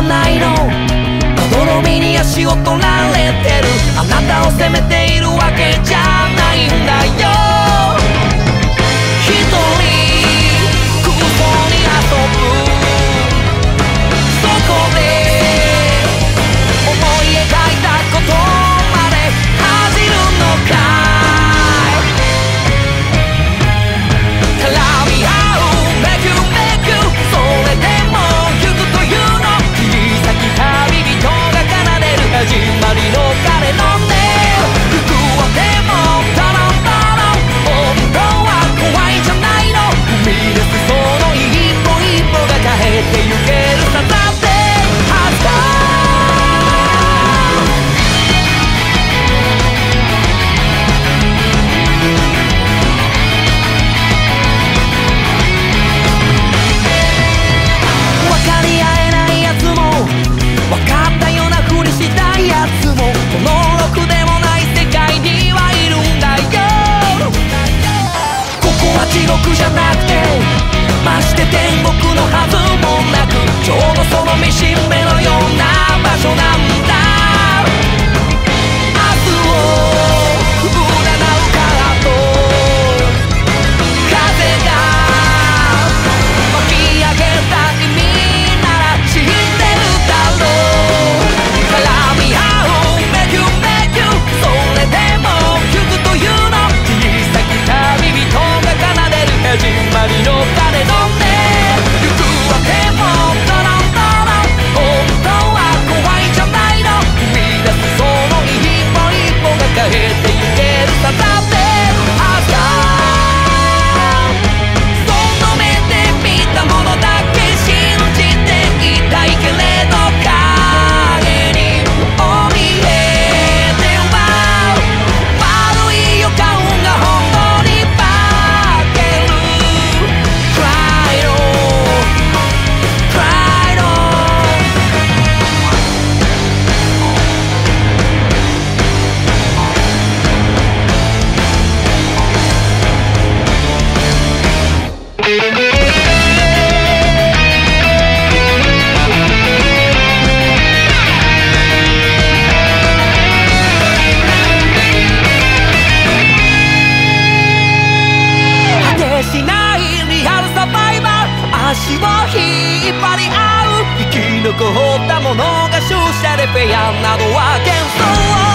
はないの。泥みに足を取られてる。あなたを責めている。地獄じゃなくてまして天国のはずもなくちょうどその見しめ物出社でペアなどは幻想